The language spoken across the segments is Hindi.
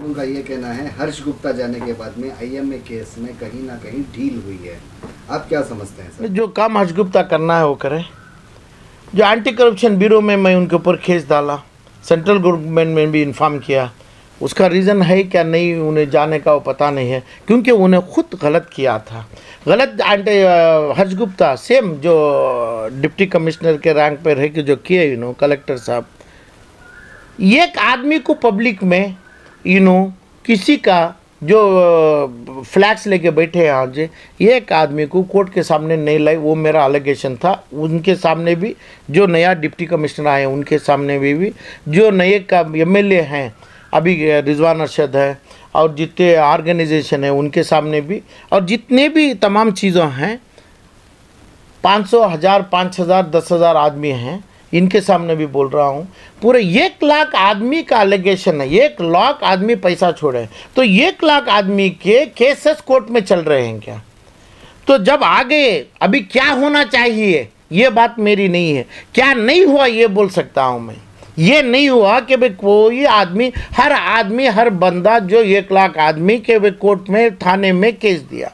लोगों का ये कहना है, हर्ष गुप्ता जाने के बाद में आईएमए केस में कहीं ना कहीं ढील हुई है। आप क्या समझते हैं, सर? जो काम हर्ष गुप्ता करना है वो करें। जो एंटी करप्शन ब्यूरो में मैं उनके ऊपर केस डाला सेंट्रल गवर्नमेंट में भी इन्फॉर्म किया, उसका रीज़न है क्या नहीं, उन्हें जाने का वो पता नहीं है, क्योंकि उन्हें खुद गलत किया था। गलत एंटी हर्ष गुप्ता सेम जो डिप्टी कमिश्नर के रैंक पर रह के जो किए यू नो कलेक्टर साहब एक आदमी को पब्लिक में यू नो किसी का जो फ्लैक्स लेके बैठे हैं आज एक आदमी को कोर्ट के सामने नहीं लाई वो मेरा अलिगेशन था। उनके सामने भी जो नया डिप्टी कमिश्नर आए हैं उनके सामने भी, भी जो नए का एमएलए हैं अभी रिजवान अरशद है और जितने ऑर्गेनाइजेशन है उनके सामने भी और जितने भी तमाम चीज़ों हैं पाँच सौ हज़ार पाँच हज़ार दस हज़ार आदमी हैं इनके सामने भी बोल रहा हूँ, पूरे एक लाख आदमी का अलिगेशन है, एक लाख आदमी पैसा छोड़े तो एक लाख आदमी के केसेस कोर्ट में चल रहे हैं क्या? तो जब आ गए अभी क्या होना चाहिए, ये बात मेरी नहीं है। क्या नहीं हुआ, ये बोल सकता हूँ मैं। ये नहीं हुआ कि भाई कोई आदमी, हर आदमी, हर बंदा जो एक लाख आदमी के भाई कोर्ट में, थाने में केस दिया।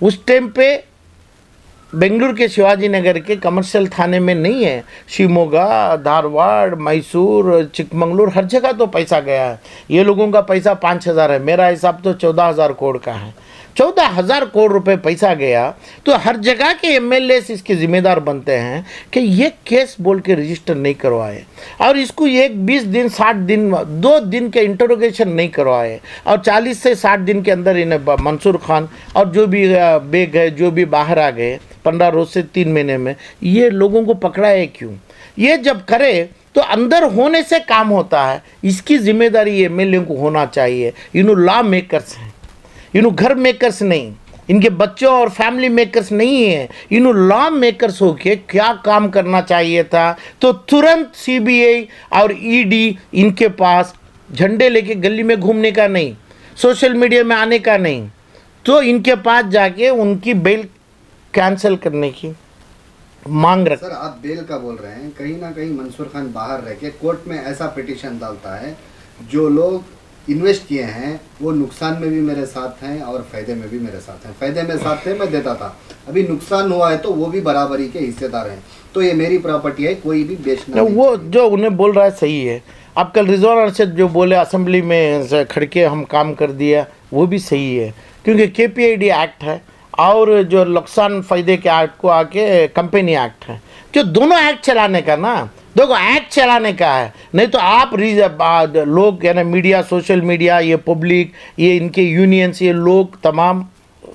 उस टाइम पे बेंगलुरु के शिवाजी नगर के कमर्शियल थाने में नहीं है। शिमोगा धारवाड़, मैसूर, चिकमंगलूर, हर जगह तो पैसा गया है। ये लोगों का पैसा पाँच हज़ार है। मेरा हिसाब तो चौदह हज़ार करोड़ का है। चौदह हज़ार करोड़ रुपए पैसा गया तो हर जगह के एमएलएस इसके ज़िम्मेदार बनते हैं कि ये केस बोल के रजिस्टर नहीं करवाए और इसको एक बीस दिन, साठ दिन, दो दिन के इंटरोगेशन नहीं करवाए और चालीस से साठ दिन के अंदर इन्हें मंसूर खान और जो भी बेग है, जो भी बाहर आ गए, पंद्रह रोज से तीन महीने में, ये लोगों को पकड़ा है क्यों? ये जब करे तो अंदर होने से काम होता है। इसकी ज़िम्मेदारी एम एल को होना चाहिए। इन लॉ मेकर्स हैं इन घर मेकर्स नहीं। इनके बच्चों और फैमिली मेकर्स नहीं है। इन लॉ मेकर्स होके क्या काम करना चाहिए था? तो तुरंत सीबीआई और ईडी इनके पास झंडे लेके गली में घूमने का नहीं सोशल मीडिया में आने का नहीं। तो इनके पास जाके उनकी बेल कैंसिल करने की मांग रख सर, आप बेल का बोल रहे हैं। कहीं ना कहीं मंसूर खान बाहर रह के कोर्ट में ऐसा पिटिशन डालता है, जो लोग इन्वेस्ट किए हैं वो नुकसान में भी मेरे साथ हैं और फ़ायदे में भी मेरे साथ हैं। फ़ायदे में साथ थे मैं देता था। अभी नुकसान हुआ है तो वो भी बराबरी के हिस्सेदार हैं। तो ये मेरी प्रॉपर्टी है कोई भी बेचना वो जो उन्हें बोल रहा है सही है। अब कल रिजवान अरशद जो बोले असम्बली में खड़के हम काम कर दिया वो भी सही है। क्योंकि के एक्ट है और जो नुकसान फ़ायदे के एक्ट को आके कंपनी एक्ट है। जो दोनों एक्ट चलाने का ना देखो एक्ट चलाने का है। नहीं तो आप लोग यानी मीडिया सोशल मीडिया ये पब्लिक ये इनके यूनियंस ये लोग तमाम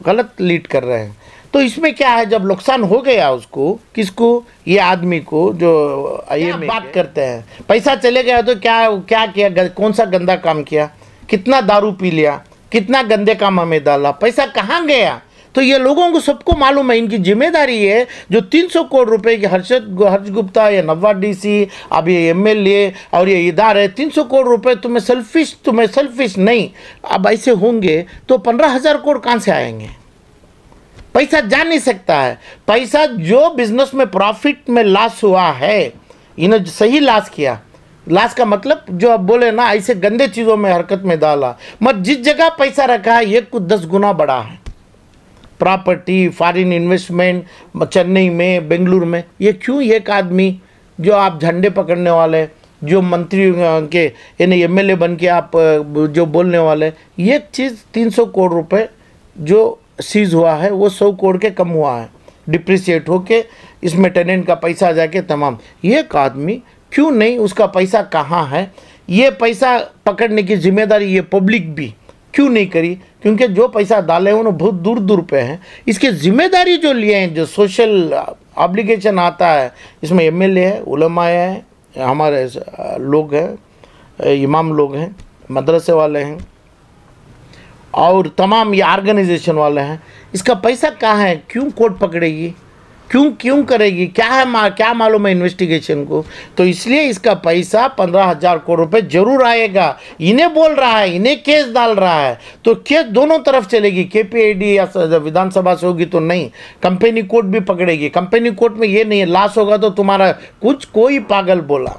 गलत लीड कर रहे हैं। तो इसमें क्या है जब नुकसान हो गया उसको किसको? ये आदमी को जो ये बात करते हैं? पैसा चले गया तो क्या क्या किया? कौन सा गंदा काम किया? कितना दारू पी लिया? कितना गंदे काम हमें डाला? पैसा कहाँ गया? तो ये लोगों को सबको मालूम है, इनकी ज़िम्मेदारी है जो 300 करोड़ रुपए की हर्षद हर्ष गुप्ता, या नवा डीसी, अब ये एमएलए और ये इदार है 300 करोड़ रुपए तुम्हें सेल्फिश तुम्हें सेल्फिश नहीं। अब ऐसे होंगे तो पंद्रह हज़ार करोड़ कहाँ से आएँगे? पैसा जा नहीं सकता है। पैसा जो बिज़नेस में प्रॉफिट में लॉस हुआ है इन्हें सही लॉस किया। लाश का मतलब जो आप बोले ना, ऐसे गंदे चीज़ों में हरकत में डाला। मत जिस जगह पैसा रखा है ये कुछ दस गुना बड़ा है। प्रॉपर्टी फॉरेन इन्वेस्टमेंट चेन्नई में, बेंगलुरु में, ये क्यों एक आदमी जो आप झंडे पकड़ने वाले जो मंत्री के, यानी एम एल बन के आप जो बोलने वाले ये चीज़ तीन सौ करोड़ रुपए जो सीज हुआ है, वो सौ करोड़ के कम हुआ है। डिप्रिसिएट होके इसमें टेनेंट का पैसा जाके तमाम। ये आदमी क्यों नहीं, उसका पैसा कहाँ है? ये पैसा पकड़ने की ज़िम्मेदारी ये पब्लिक भी क्यों नहीं करी? क्योंकि जो पैसा डाले हैं बहुत दूर दूर पे हैं। इसकी ज़िम्मेदारी जो लिए हैं, जो सोशल ऑब्लिगेशन आता है, इसमें एम एल ए है, उलमा है, हमारे लोग हैं इमाम लोग हैं, मदरसे वाले हैं, और तमाम ये ऑर्गेनाइजेशन वाले हैं। इसका पैसा कहाँ है? क्यों कोर्ट पकड़ेगी क्यों क्यों करेगी? क्या है मा, क्या मालूम है इन्वेस्टिगेशन को? तो इसलिए इसका पैसा पंद्रह हज़ार करोड़ रुपए ज़रूर आएगा। इन्हें बोल रहा है इन्हें केस डाल रहा है। तो केस दोनों तरफ़ चलेगी। के या विधानसभा से होगी तो नहीं। कंपनी कोर्ट भी पकड़ेगी। कंपनी कोर्ट में ये नहीं है लाश होगा तो तुम्हारा कुछ कोई पागल बोला।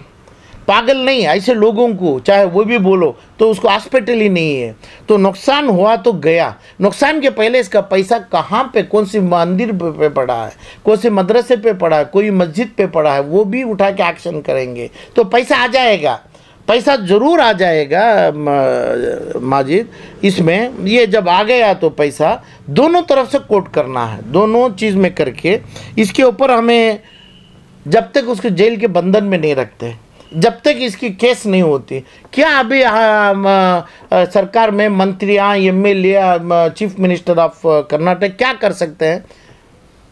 पागल नहीं ऐसे लोगों को, चाहे वो भी बोलो तो उसको हॉस्पिटल ही नहीं है। तो नुकसान हुआ तो गया। नुकसान के पहले इसका पैसा कहाँ पे, कौन सी मंदिर पे पड़ा है, कौन से मदरसे पे पड़ा है, कोई मस्जिद पे पड़ा है, वो भी उठा के एक्शन करेंगे। तो पैसा आ जाएगा। पैसा ज़रूर आ जाएगा माजिद। इसमें ये जब आ गया तो पैसा दोनों तरफ़ से कोट करना है, दोनों चीज़ में करके। इसके ऊपर हमें जब तक उसको जेल के बंधन में नहीं रखते। जब तक इसकी केस नहीं होती क्या अभी सरकार में मंत्रियाँ M L chief minister of Karnataka क्या कर सकते हैं?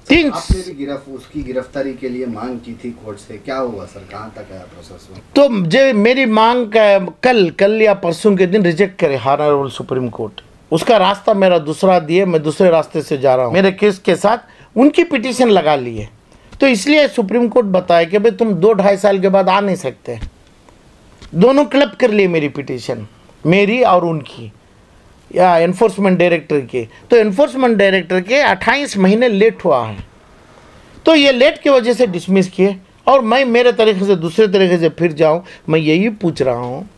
तीन गिरफ उसकी गिरफ्तारी के लिए मांग की थी कोर्ट से क्या हुआ सर? कहाँ तक आया प्रोसेस में तो जो मेरी मांग कल कल या परसों के दिन रिजेक्ट करे हानरेबल सुप्रीम कोर्ट उसका रास्ता मेरा दूसरा दिए मैं दूसरे रास्ते से जा रहा हूँ। मेरे केस के साथ उनकी पिटीशन लगा लिए। तो इसलिए सुप्रीम कोर्ट बताया कि भाई तुम दो ढाई साल के बाद आ नहीं सकते। दोनों क्लब कर लिए मेरी पिटीशन, मेरी और उनकी, या एनफोर्समेंट डायरेक्टर के। तो एनफोर्समेंट डायरेक्टर के 28 महीने लेट हुआ है। तो ये लेट की वजह से डिसमिस किए और मैं मेरे तरीके से, दूसरे तरीके से फिर जाऊँ, मैं यही पूछ रहा हूँ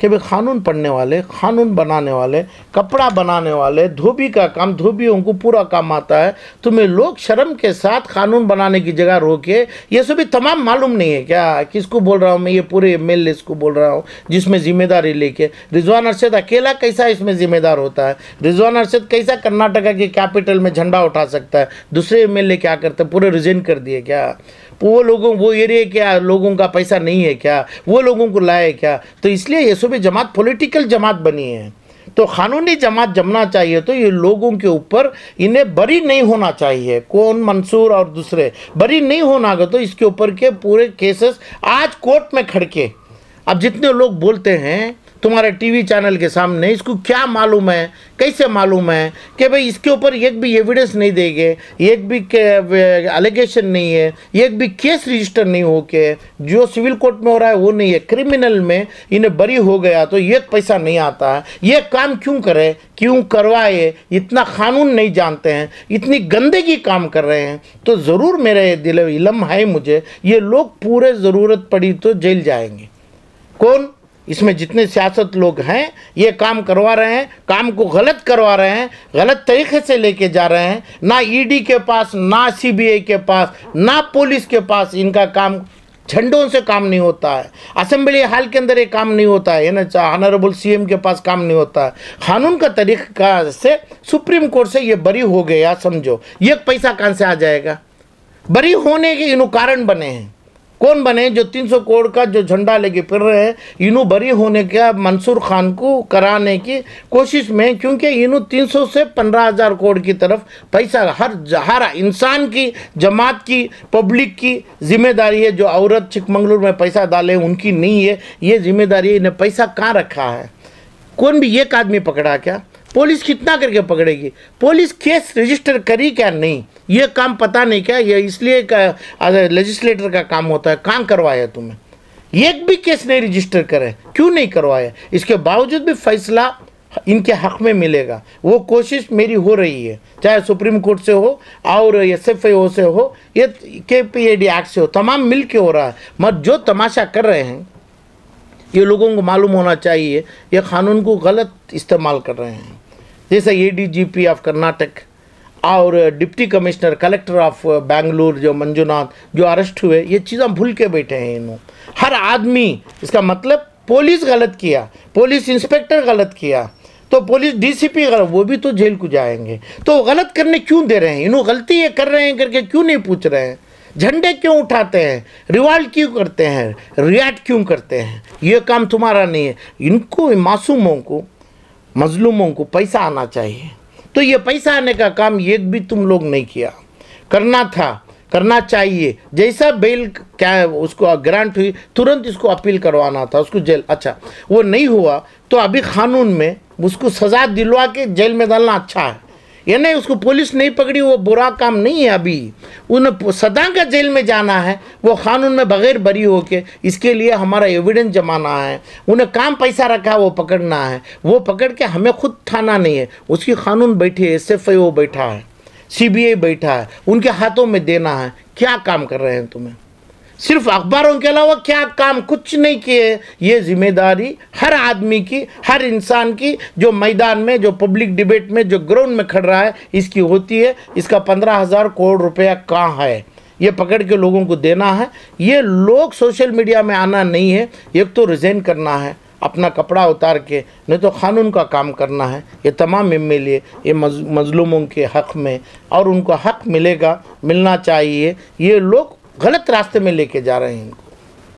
कि भाई कानून पढ़ने वाले कानून बनाने वाले, कपड़ा बनाने वाले, धोबी का काम, धोबियों को पूरा काम आता है तुम्हें लोग शर्म के साथ कानून बनाने की जगह रोके, ये सभी तमाम मालूम नहीं है क्या? किसको बोल रहा हूँ मैं? ये पूरे एम एल को बोल रहा हूँ, जिसमें ज़िम्मेदारी लेके। रिजवान अरशद अकेला कैसा इसमें जिम्मेदार होता है? रिजवान अरशद कैसा कर्नाटका के कैपिटल में झंडा उठा सकता है? दूसरे एम क्या करते पूरे रिजाइन कर दिए क्या? वो लोगों, वो एरिया क्या, लोगों का पैसा नहीं है क्या? वो लोगों को लाए क्या? तो इसलिए ये सभी जमात पॉलिटिकल जमात बनी है। तो कानूनी जमात जमना चाहिए तो ये लोगों के ऊपर इन्हें बरी नहीं होना चाहिए। कौन मंसूर और दूसरे? बरी नहीं होना तो इसके ऊपर के पूरे केसेस आज कोर्ट में खड़के। अब जितने लोग बोलते हैं तुम्हारे टीवी चैनल के सामने इसको क्या मालूम है? कैसे मालूम है कि भाई इसके ऊपर एक भी एविडेंस नहीं देंगे, एक भी अलिगेशन नहीं है, एक भी केस रजिस्टर नहीं हो के, जो सिविल कोर्ट में हो रहा है वो नहीं है। क्रिमिनल में इन्हें बरी हो गया तो एक पैसा नहीं आता है। ये काम क्यों करे? क्यों करवाए? इतना कानून नहीं जानते हैं, इतनी गंदगी काम कर रहे हैं। तो ज़रूर मेरे दिल इलम है मुझे, ये लोग पूरे ज़रूरत पड़ी तो जेल जाएँगे। कौन? इसमें जितने सियासत लोग हैं, ये काम करवा रहे हैं, काम को गलत करवा रहे हैं, गलत तरीके से लेके जा रहे हैं, ना ईडी के पास, ना सीबीआई के पास, ना पुलिस के पास इनका काम झंडों से काम नहीं होता है। असेंबली हाल के अंदर ये काम नहीं होता है ना ऑनरेबल सीएम के पास काम नहीं होता है। कानून का तरीका से सुप्रीम कोर्ट से ये बरी हो गया, समझो। ये पैसा कहाँ से आ जाएगा? बरी होने के इन्हों कारण बने हैं। कौन बने जो 300 करोड़ का जो झंडा लेके फिर रहे हैं? इन्हों बरी होने का मंसूर खान को कराने की कोशिश में क्योंकि इन्हों 300 से पंद्रह हज़ार करोड़ की तरफ़ पैसा हर हर इंसान की, जमात की, पब्लिक की ज़िम्मेदारी है। जो औरत चिकमंगलूर में पैसा डाले, उनकी नहीं है। ये ज़िम्मेदारी इन्हें पैसा कहाँ रखा है? कौन भी एक आदमी पकड़ा क्या? पुलिस कितना करके पकड़ेगी? पुलिस केस रजिस्टर करी क्या नहीं? ये काम पता नहीं क्या, ये इसलिए लेजिस्लेटर का काम होता है कहाँ करवाया तुम्हें एक भी केस नहीं रजिस्टर करे, क्यों नहीं करवाया? इसके बावजूद भी फैसला इनके हक में मिलेगा। वो कोशिश मेरी हो रही है, चाहे सुप्रीम कोर्ट से हो, और एस एफ़ ओ से हो, ये के पी ए डी एक्ट से हो, तमाम मिल के हो रहा है। मगर जो तमाशा कर रहे हैं, ये लोगों को मालूम होना चाहिए, ये कानून को गलत इस्तेमाल कर रहे हैं। जैसे A D G P of Karnataka और deputy commissioner, collector of Bengaluru जो मंजुनाथ, जो अरेस्ट हुए, ये चीज़ें भूल के बैठे हैं इन्हों। हर आदमी, इसका मतलब पुलिस गलत किया, पुलिस इंस्पेक्टर गलत किया तो पुलिस डीसीपी गलत वो भी तो जेल को जाएँगे। तो गलत करने क्यों दे रहे हैं? इन्हों गलती ये कर रहे हैं करके क्यों नहीं पूछ रहे हैं? झंडे क्यों उठाते हैं? रिवाल्ट क्यों करते हैं? रिएक्ट क्यों करते हैं? ये काम तुम्हारा नहीं है। इनको मासूमों को, मजलूमों को पैसा आना चाहिए। तो ये पैसा आने का काम एक भी तुम लोग नहीं किया। करना था, करना चाहिए। जैसा बेल क्या है, उसको ग्रांट हुई, तुरंत इसको अपील करवाना था, उसको जेल अच्छा वो नहीं हुआ तो अभी कानून में उसको सज़ा दिलवा के जेल में डालना अच्छा है। ये नहीं उसको पुलिस नहीं पकड़ी, वो बुरा काम नहीं है अभी। उन्हें सदा का जेल में जाना है, वो कानून में बगैर बरी होके इसके लिए हमारा एविडेंस जमाना है। उन्हें काम पैसा रखा, वो पकड़ना है। वो पकड़ के हमें खुद ठाना नहीं है। उसकी कानून बैठी है एस एफ़ बैठा है सी बी आई बैठा है, उनके हाथों में देना है। क्या काम कर रहे हैं तुम्हें? सिर्फ़ अखबारों के अलावा क्या काम कुछ नहीं किए? ये ज़िम्मेदारी हर आदमी की हर इंसान की जो मैदान में जो पब्लिक डिबेट में जो ग्राउंड में खड़ रहा है इसकी होती है। इसका पंद्रह हज़ार करोड़ रुपया कहाँ है? ये पकड़ के लोगों को देना है। ये लोग सोशल मीडिया में आना नहीं है। एक तो रिज़ाइन करना है अपना कपड़ा उतार के नहीं तो कानून का काम करना है। ये तमाम एम ये मज, मजलूमों के हक़ में और उनको हक़ मिलेगा मिलना चाहिए। ये लोग गलत रास्ते में लेके जा रहे हैं इनको।